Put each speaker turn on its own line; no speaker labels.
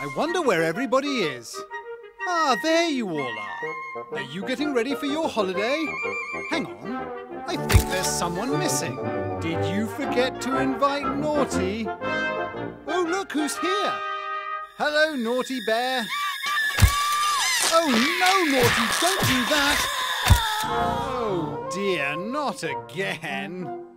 I wonder where everybody is. Ah, there you all are. Are you getting ready for your holiday? Hang on. I think there's someone missing. Did you forget to invite Naughty? Oh, look who's here. Hello, Naughty Bear. Oh, no, Naughty, don't do that. Oh, dear, not again.